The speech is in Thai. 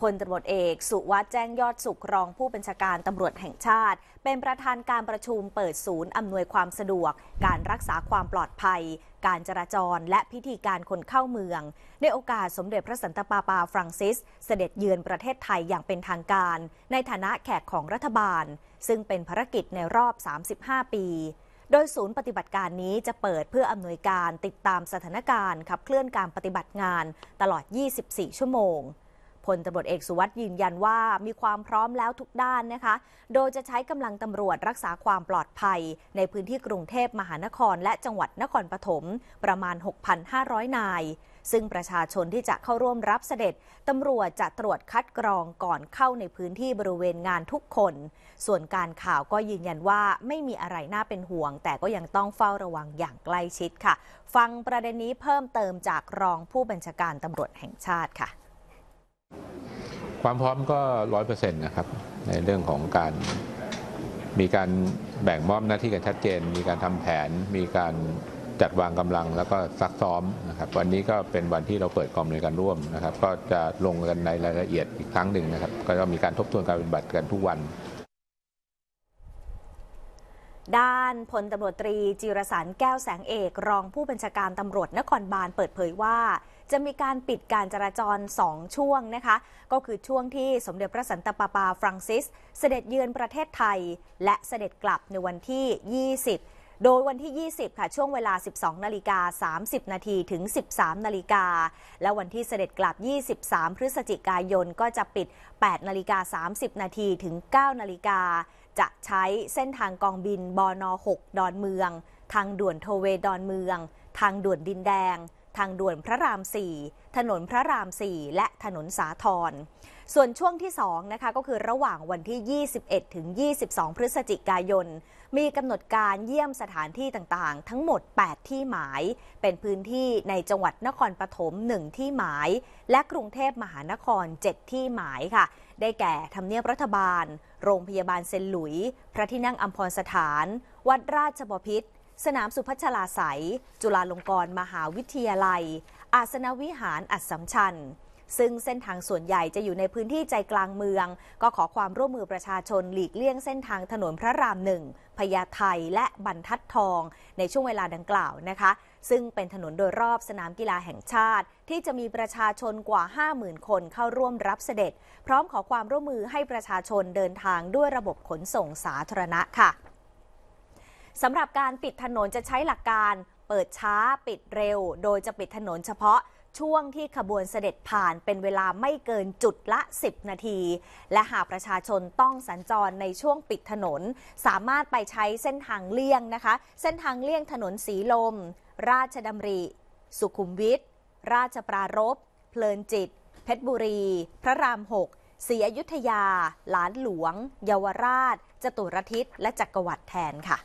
พลตำรวจเอก สุวัสด์แจ้งยอดสุขรองผู้บัญชาการตำรวจแห่งชาติ เป็นประธานการประชุมเปิดศูนย์อำนวยความสะดวก การรักษาความปลอดภัย การจราจร และพิธีการคนเข้าเมือง ในโอกาสสมเด็จพระสันตะปาปาฟรังซิส เสด็จเยือนประเทศไทยอย่างเป็นทางการ ในฐานะแขกของรัฐบาล ซึ่งเป็นภารกิจในรอบ 35 ปีโดยศูนย์ปฏิบัติการนี้จะเปิดเพื่ออำนวยการติดตามสถานการณ์ขับเคลื่อนการปฏิบัติงานตลอด 24 ชั่วโมง พลตำรวจเอกสุวัสด์ยืนยันว่ามีความพร้อมแล้วทุกด้านนะคะ โดยจะใช้กำลังตำรวจรักษาความปลอดภัย ในพื้นที่กรุงเทพมหานคร และจังหวัดนครปฐมประมาณ 6,500 นาย ซึ่งประชาชนที่จะเข้าร่วมรับเสด็จตำรวจจะตรวจคัดกรองก่อนเข้าในพื้นที่บริเวณงานทุกคน ส่วนการข่าวก็ยืนยันว่าไม่มีอะไรน่าเป็นห่วง แต่ก็ยังต้องเฝ้าระวังอย่างใกล้ชิดค่ะ ฟังประเด็นนี้เพิ่มเติมจากรองผู้บัญชาการตำรวจแห่งชาติค่ะ ความพร้อมก็ร้อยเปอร์เซ็นต์นะครับ ในเรื่องของการมีการแบ่งมอบหน้าที่กันชัดเจน มีการทำแผน มีการจัดวางกำลังแล้วก็ซักซ้อมนะครับ วันนี้ก็เป็นวันที่เราเปิดกองในการร่วมนะครับ ก็จะลงกันในรายละเอียดอีกครั้งหนึ่งนะครับ ก็จะมีการทบทวนการปฏิบัติกันทุกวัน ด้านพลตำรวจตรีจิรสันแก้วแสงเอก รองผู้บัญชาการตำรวจนครบาลเปิดเผยว่า จะมีการปิดการจราจร 2 ช่วงนะคะ ก็คือช่วงที่สมเด็จพระสันตะปาปาฟรังซิส เสด็จเยือนประเทศไทย และเสด็จกลับในวันที่ 20 โดยวันที่ 20 ค่ะ ช่วงเวลา 12 นาฬิกา 30 นาทีถึง 13 นาฬิกา และวันที่เสด็จกลับ 23 พฤศจิกายนก็จะปิด 8 นาฬิกา 30 นาทีถึง 9 นาฬิกา จะใช้เส้นทางกองบินบน 6 ดอนเมือง ทางด่วนโทเวดอนเมือง ทางด่วนดินแดง ทางด่วนพระราม 4 ถนนพระราม 4 และถนนสาทร ส่วนช่วงที่2นะคะก็คือระหว่างวันที่ 21 ถึง 22 พฤศจิกายน มีกำหนดการเยี่ยมสถานที่ต่างๆ ทั้งหมด 8 ที่หมาย เป็นพื้นที่ในจังหวัดนครปฐม 1 ที่หมาย และกรุงเทพมหานคร 7 ที่หมายค่ะ ได้แก่ทำเนียบรัฐบาล โรงพยาบาลเซนหลุย พระที่นั่งอัมพรสถาน วัดราชบพิษ สนามสุพัชลาไสยจุฬาลงกรณ์มหาวิทยาลัย อาสนวิหารอัศมชัญ ซึ่งเส้นทางส่วนใหญ่จะอยู่ในพื้นที่ใจกลางเมือง ก็ขอความร่วมมือประชาชนหลีกเลี่ยงเส้นทางถนนพระรามหนึ่งพญาไทและบรรทัดทอง ในช่วงเวลาดังกล่าวนะคะ ซึ่งเป็นถนนโดยรอบสนามกีฬาแห่งชาติ ที่จะมีประชาชนกว่า 50,000 คนเข้าร่วมรับเสด็จ พร้อมขอความร่วมมือให้ประชาชนเดินทางด้วยระบบขนส่งสาธารณะค่ะ สำหรับการปิดถนนจะใช้หลักการเปิดช้าปิดเร็ว โดยจะปิดถนนเฉพาะช่วงที่ขบวนเสด็จผ่านเป็นเวลาไม่เกินจุดละ 10 นาที และหากประชาชนต้องสัญจรในช่วงปิดถนน สามารถไปใช้เส้นทางเลี่ยงนะคะ เส้นทางเลี่ยงถนนสีลม ราชดำริ สุขุมวิทราชปรารบเพลินจิต เพชรบุรี พระรามหกศรีอยุธยา หลานหลวง เยาวราช จตุรทิศและจักรวรรดิแทนค่ะ